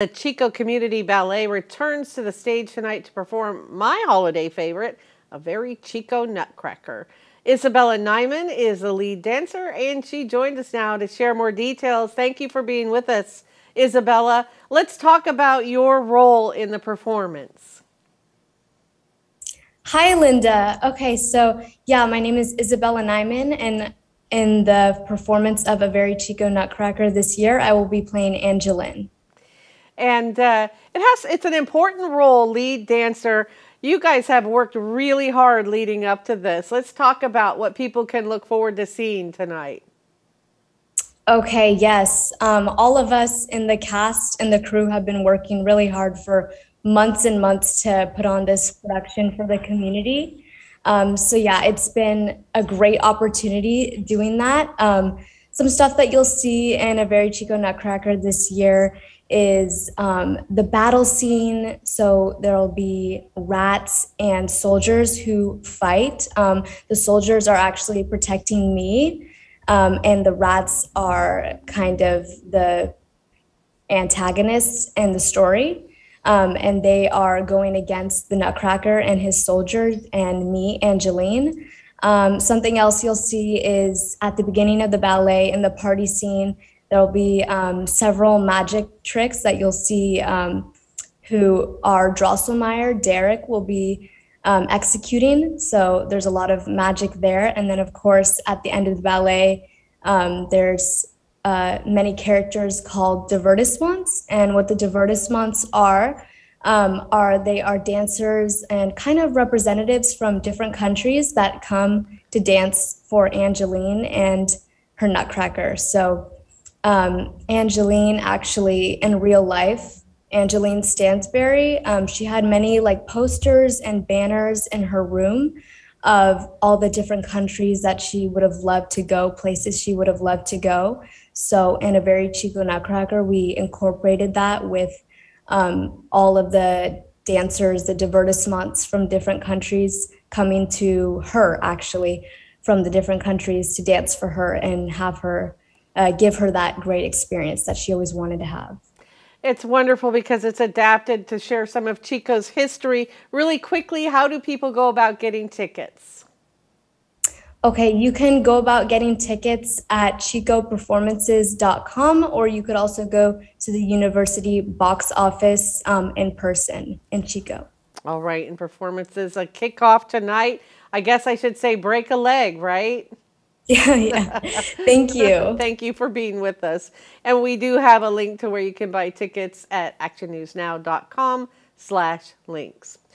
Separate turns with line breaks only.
The Chico Community Ballet returns to the stage tonight to perform my holiday favorite, a very Chico nutcracker. Isabella Nyman is the lead dancer, and she joined us now to share more details. Thank you for being with us, Isabella. Let's talk about your role in the performance.
Hi, Linda. Okay, so yeah, my name is Isabella Nyman, and in the performance of A Very Chico Nutcracker this year, I will be playing Angeline
and uh, it has it's an important role, lead dancer. You guys have worked really hard leading up to this. Let's talk about what people can look forward to seeing tonight.
Okay, yes. Um, all of us in the cast and the crew have been working really hard for months and months to put on this production for the community. Um, so, yeah, it's been a great opportunity doing that. Um, some stuff that you'll see in a very Chico Nutcracker this year is um, the battle scene. So there'll be rats and soldiers who fight. Um, the soldiers are actually protecting me, um, and the rats are kind of the antagonists in the story. Um, and they are going against the Nutcracker and his soldiers and me, Angeline. Um, something else you'll see is at the beginning of the ballet in the party scene, There'll be um, several magic tricks that you'll see um, who are Drosselmeyer, Derek, will be um, executing. So there's a lot of magic there. And then, of course, at the end of the ballet, um, there's uh, many characters called divertissements. And what the divertissements are, um, are they are dancers and kind of representatives from different countries that come to dance for Angeline and her Nutcracker. So um, Angeline actually in real life, Angeline Stansberry, um, she had many like posters and banners in her room of all the different countries that she would have loved to go, places she would have loved to go. So in a very Chico Nutcracker, we incorporated that with um, all of the dancers, the divertissements from different countries coming to her actually from the different countries to dance for her and have her uh, give her that great experience that she always wanted to have.
It's wonderful because it's adapted to share some of Chico's history. Really quickly, how do people go about getting tickets?
Okay, you can go about getting tickets at chicoperformances.com or you could also go to the university box office um, in person in Chico.
All right, and performances a kickoff tonight. I guess I should say break a leg, right?
Yeah, yeah. Thank you.
Thank you for being with us. And we do have a link to where you can buy tickets at actionnewsnow.com slash links.